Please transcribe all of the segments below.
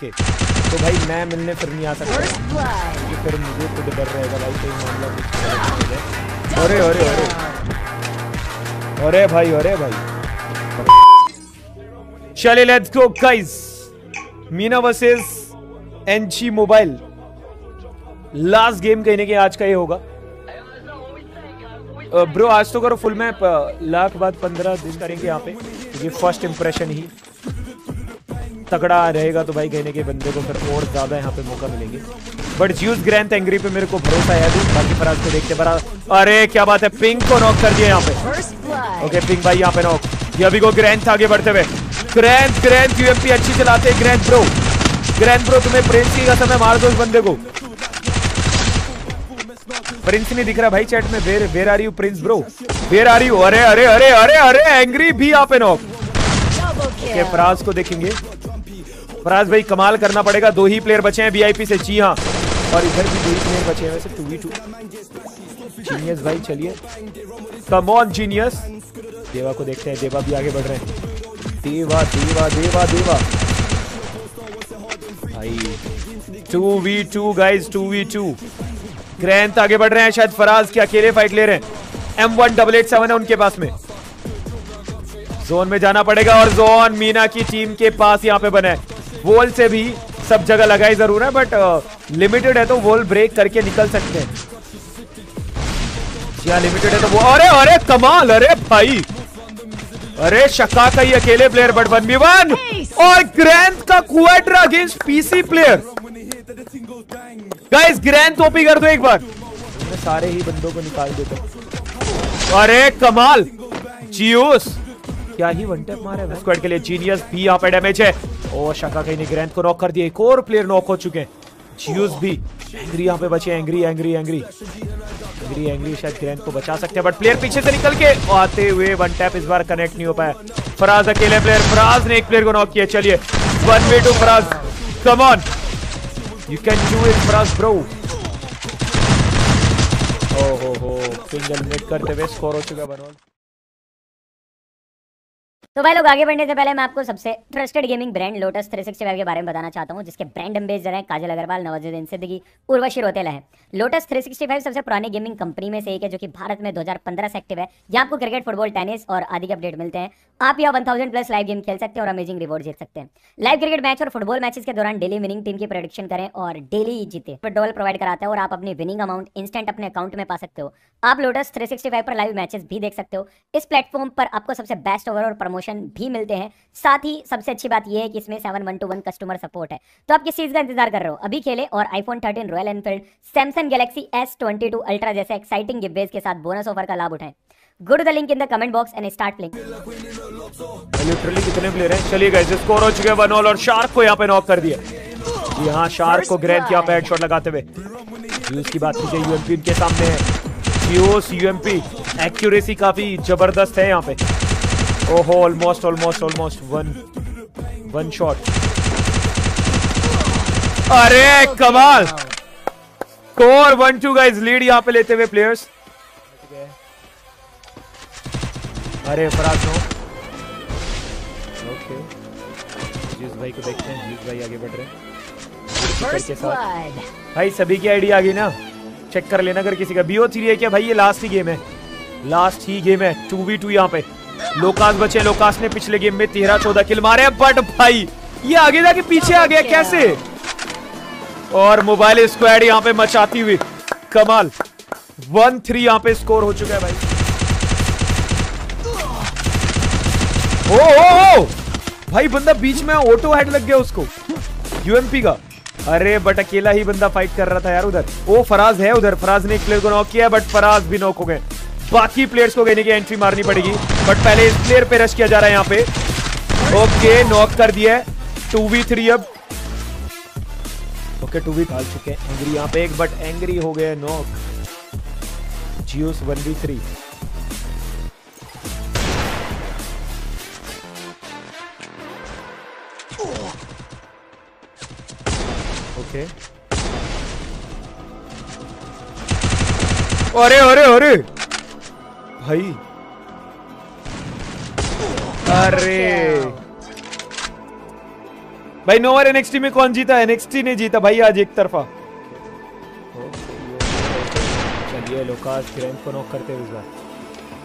के। तो भाई, मैं मिलने फिर नहीं आ सकता. क्योंकि फिर मुझे खुद डर रहेगा भाई कहीं मामला अरे अरे अरे। अरे भाई अरे भाई। चले let's go guys Meena versus NG mobile last game कहने के आज का ये होगा। ब्रो आज तो करो फुल मैप लाख बाद पंद्रह दिन करेंगे यहाँ पे। क्योंकि फ़र्स्ट इंप्रेशन ही। तगड़ा रहेगा तो भाई कहने के बंदे को फिर और ज़्यादा यहाँ पे मौका मिलेंगे। बट ज्यूस ग्रैंड एंग्री पे मेरे को भरोसा है अभी। बाकी फराज को देखते बड़ा अरे क्या बात है? पिंक को नॉक कर दिया यहाँ पे। ओके पिंक भाई यहाँ पे नॉक ये अभी को ग्रैंड आगे बढ़ते हुए। ग्रैंड ग्रैंड यूएमपी अच्छी चलाते हैं। ग्रैंड ब्रो ग्रैंड ब्रो तुम्हें प्रिंस की कसम है मार दो इस बंदे को। प्रिंस नहीं दिख रहा भाई चैट में। Where where are you Prince bro where are you अरे अरे अरे अरे अरे एंग्री भी यहाँ पे नॉक Double फराज को देखेंगे। फराज भाई, कमाल करना पड़ेगा। दो ही प्लेयर बचे हैं वीआईपी से। जी हाँ। और इधर भी दो ही प्लेयर बचे हैं वैसे टू वी टू जीनियस भाई, चलिए। कम ऑन जीनियस देवा को देखते हैं। देवा भी आगे बढ़ रहे हैं। देवा देवा देवा देवा। भाई two v two guys two v two grand आगे बढ़ रहे हैं शायद फराज के अकेले फाइट ले रहे हैं। M one double eight seven है उनके पास में। जोन में जाना पड़ेगा और जोन मीना की टीम के पास यहाँ पे बना है। वॉल से भी सब जगह लगाई ज़रूर है बट लिमिटेड है तो वॉल ब्रेक करके निकल सकते हैं। जी हाँ लिमिटेड है तो वो अरे अरे कमाल! अरे भाई! अरे शका का ही अकेले player but one v one और ग्रैंड का quadra against PC player guys grand टोपी कर दो एक बार। मैं सारे ही बंदों को निकाल देता अरे कमाल! जियोस क्या ही वन टैप मारा है स्क्वाड के लिए जीनियस भी यहाँ पे डैमेज है। ओ शका कहीं ने ग्रैंड को नॉक कर दिया। एक और प्लेयर नॉक हो चुके हैं। जियोस भी एंग्री यहाँ पे बचे angry angry angry angry angry शायद ग्रैंड को बचा सकते हैं बट प्लेयर पीछे से निकल के आते हुए वन टैप इस बार कनेक्ट नहीं हो पाया। फराज अकेले प्लेयर फराज ने एक प्लेयर को नॉक किया। चलिए one v two Faraz. Come on you can do it Faraz bro ओ हो हो सिंगल मिड करते हुए स्कोर हो चुका बनोल तो भाई लोग, आगे बढ़ने से पहले मैं आपको सबसे ट्रस्टेड गेमिंग ब्रांड लोटस 365 के बारे में बताना चाहता हूँ, जिसके ब्रांड एम्बेसडर हैं काजल अग्रवाल, नवाजुद्दीन सिद्दीकी, उर्वशी रोतेला है। लोटस 365 सबसे पुरानी गेमिंग कंपनी में से एक है, जो कि भारत में 2015 से एक्टिव है। यहाँ आपको क्रिकेट फुटबॉल टेनिस और आदि के अपडेट मिलते हैं। आप यहाँ 1000 प्लस लाइव गेम खेल सकते हैं और अमेजिंग रिवॉर्ड जीत सकते हैं। लाइव क्रिकेट मैच और फुटबॉल मैचेस के दौरान डेली विनिंग टीम की प्रोडिक्शन करें और डेली जीते। फुटबॉल प्रोवाइड कराता है और आप अपनी विनिंग अमाउंट इंस्टेंट अपने अकाउंट में पा सकते हो। आप लोटस 365 पर लाइव मैचेस भी देख सकते हो। इस प्लेटफॉर्म पर आपको सबसे बेस्ट ओवर और प्रमोशन भी मिलते हैं। साथ ही सबसे अच्छी बात यह है कि इसमें seven one two one customer support है। तो आप किस चीज़ का इंतज़ार कर रहे हो? अभी खेले और iPhone 13 Royal Enfield Samsung Galaxy S twenty two Ultra जैसे एक्साइटिंग गिफ्ट के साथ बोनस ऑफ़र का लाभ उठाएँ। Go to the link in the comment box and start playing literally कितने प्लेयर हैं? चलिए गाइस स्कोर हो चुके हैं ऑल और शार्क को यहाँ पे नॉक कर दिया। जी हाँ शार्क को ग्रैंड यहाँ पे हेडशॉट लगाते हुए। यूएस की बात कीजिए यूएमपी इनके सामने है। यूएमपी एक्यूरेसी काफ़ी ज़बरदस्त है यहाँ पे। ओहो almost almost almost one one shot अरे कमाल! Score one two guys lead यहाँ पे लेते हुए प्लेयर्स अरे फराज नो ओके जीस भाई को देखते हैं. जीस भाई आगे बढ़ रहे हैं. भाई सभी की आईडी आ गई ना? चेक कर लेना अगर किसी का. बीओ थ्री है क्या भाई? ये लास्ट ही गेम है. लास्ट ही गेम है. टू वी टू यहाँ पे. लोकास बचे लोकास ने पिछले गेम में तेरह चौदह किल मारे बट भाई, ये आगे जाके पीछे आ गया कैसे? और मोबाइल स्क्वाड यहाँ पे मचाती हुई, कमाल। वन थ्री यहाँ पे स्कोर हो चुका है भाई। ओ ओ ओ! भाई, बंदा बीच में ऑटो हेड लग गया उसको। यूएमपी का। अरे बट अकेला ही बंदा फाइट कर रहा था यार उधर। ओ, फराज है उधर। फराज ने एक प्लेयर को नॉक किया बट फराज भी नॉक हो गए। बाकी प्लेयर्स को कहने की एंट्री मारनी पड़ेगी बट पहले इस प्लेयर पे रश किया जा रहा है यहाँ पे। ओके नॉक कर दिया है। टू वी थ्री अब। ओके टू वी डाल चुके हैं। एंग्री यहाँ पे एक बट एंग्री हो गया नॉक जियोस वन वी थ्री ओके अरे अरे अरे! भाई। अरे। भाई नोवर एनएक्सटी में कौन जीता? एनएक्सटी ने जीता भाई आज एक तरफा। चलिए लोकास ग्रैंड को नॉक करते हुए इस बार।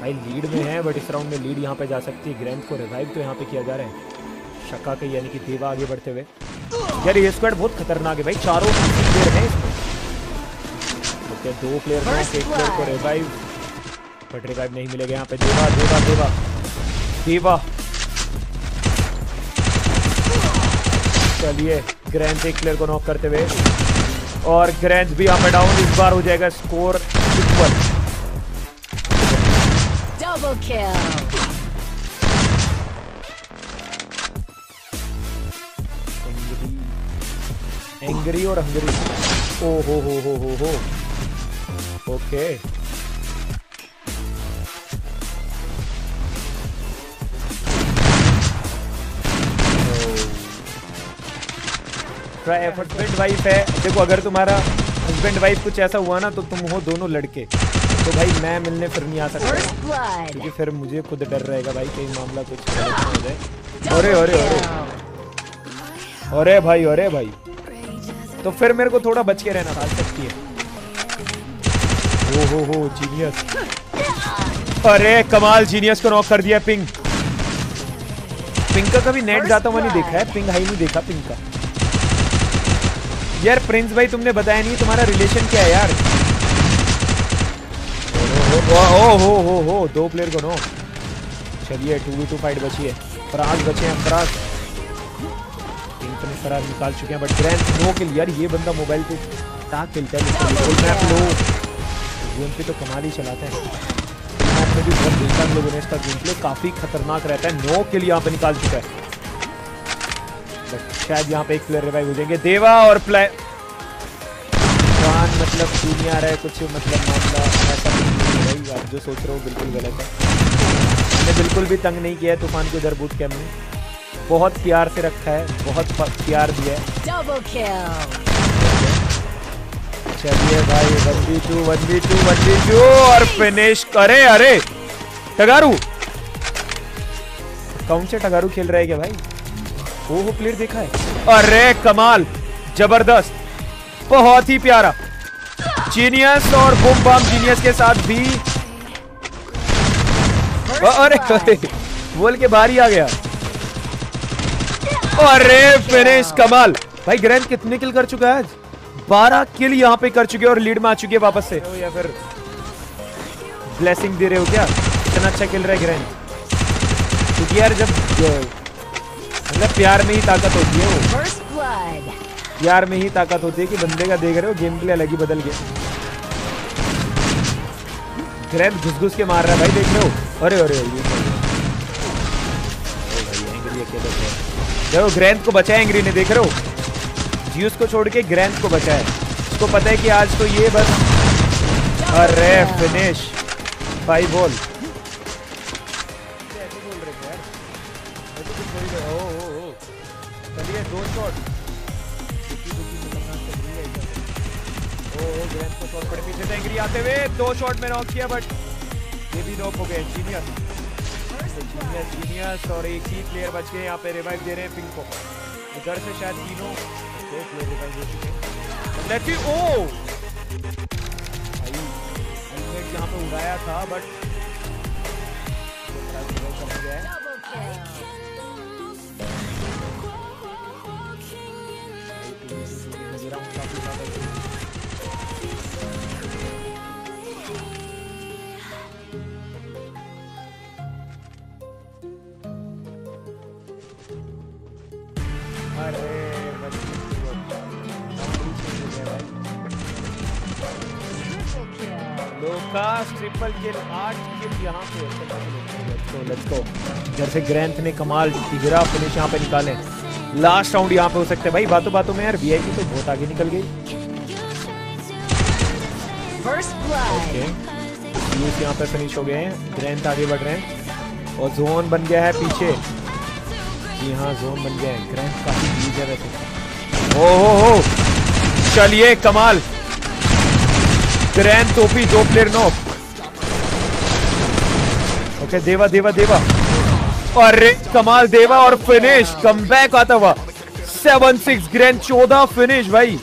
भाई लीड में है बट इस राउंड में लीड यहाँ पे जा सकती है। ग्रैंड को रिवाइव तो यहाँ पे किया जा रहा है। शक्का के यानी कि देवा आगे बढ़ते हुए। यार ये स्क्वाड बहुत खतरनाक है भाई। चारों प्लेयर हैं दो प्लेयर हैं एक प्लेयर को रिवाइव बट रिवाइव नहीं मिलेगा यहाँ पे। देवा देवा देवा। देवा। चलिए ग्रैंड एक प्लेयर को नॉक करते हुए। और ग्रैंड भी यहाँ पे डाउन इस बार हो जाएगा score equal Double kill. Angry और हंगरी ओ हो हो हो हो हो ओके हस्बैंड वाइफ है देखो अगर तुम्हारा हस्बैंड वाइफ कुछ ऐसा हुआ ना तो तुम हो दोनों लड़के। तो भाई मैं मिलने फिर नहीं आ सकता। क्योंकि फिर मुझे खुद डर रहेगा भाई कहीं मामला कुछ हो जाए। अरे अरे अरे। अरे भाई अरे भाई। तो फिर मेरे को थोड़ा बच के रहना था सकती है। ओ हो हो जीनियस अरे कमाल जीनियस को नॉक कर दिया पिंक। पिंक का कभी नेट जाता हुआ नहीं देखा है पिंक हाई नहीं देखा पिंक का। यार, प्रिंस भाई, तुमने बताया नहीं, तुम्हारा रिलेशन क्या है यार? ओ हो हो हो दो प्लेयर को नो। चलिए टू वी टू फाइट बची है। फराज बचे हैं, फराज। पिंक ने फराज निकाल चुके हैं बट ग्रैंड नो के लिए यार, ये बंदा मोबाइल पे टाक खेलता है फुल मैप लो गेम पे तो कमाल ही चलाते हैं। मैप में भी बहुत हम लोगों ने इसका गेम प्ले काफ़ी खतरनाक रहता है। नो के लिए यहाँ पे निकाल चुका है। शायद यहाँ पे एक प्लेयर रिवाइव हो जाएँगे। देवा और प्ले खान मतलब आ रहा है कुछ मतलब मामला ऐसा नहीं आप जो सोच रहे हो बिल्कुल गलत है। मैंने बिल्कुल भी तंग नहीं किया है तूफ़ान को उधर बूट कैम्प में। बहुत प्यार से रखा है बहुत प्यार दिया है। चलिए भाई one v two one v two one v two और फिनिश अरे अरे टगारू! कौन से टगारू खेल रहे क्या भाई? ओहो प्लेयर देखा है। अरे कमाल ज़बरदस्त बहुत ही प्यारा। जीनियस और बुम बम जीनियस के साथ भी। अरे अरे बोल के बाहर ही आ गया। अरे फिनिश कमाल। भाई ग्रैंड कितने किल कर चुका है आज? बारह किल यहाँ पे कर चुके हैं और लीड में आ चुके हैं वापस से। या फिर ब्लेसिंग दे रहे हो क्या? इतना अच्छा खेल रहा है ग्रैंड क्योंकि यार जब मतलब प्यार में ही ताकत होती है वो। प्यार में ही ताकत होती है कि बंदे का देख रहे हो गेम प्ले अलग ही बदल गया। ग्रैंड घुस घुस के मार रहा है भाई देख रहे हो? अरे अरे। देखो ग्रैंड को बचाया एंग्री ने देख रहे हो? जियूस को छोड़ के ग्रैंड को बचाया। उसको पता है कि आज तो ये बस अरे फिनिश भाई बोल दो शॉट को शॉट पीछे से एंग्री आते हुए। दो शॉट में नॉक किया बट ये भी नॉक हो गए। जीनियस जीनियस जीनियस और एक ही प्लेयर बच गए। यहाँ पे रिवाइव दे रहे हैं पिंक को। उधर से शायद तीनों दो प्लेयर रिवाइव हो चुके हैं। लेट्स ओ! भाई हेलमेट यहाँ पे उड़ाया था बट गया है। लोकास ट्रिपल किल आठ किल यहाँ पे लेट्स गो लेट्स गो इधर से ग्रैंथ ने कमाल तिगरा फिनिश यहाँ पे निकाले। लास्ट राउंड यहाँ पे हो सकते हैं। भाई बातों बातों में यार वीआईपी तो बहुत आगे निकल गई। ओके यूज़ यहाँ पे फिनिश हो गए हैं। ग्रैंथ आगे बढ़ रहे हैं। और जोन बन गया है पीछे। जी हाँ जोन बन गया ग्रैंथ काफ़ी यूज़ है वैसे ओ हो हो। चलिए, कमाल। ग्रैंड टोपी दो प्लेयर नो ओके देवा देवा देवा। अरे, कमाल, देवा और फिनिश कम बैक आता हुआ। सेवन सिक्स ग्रैंड चौदह फिनिश भाई।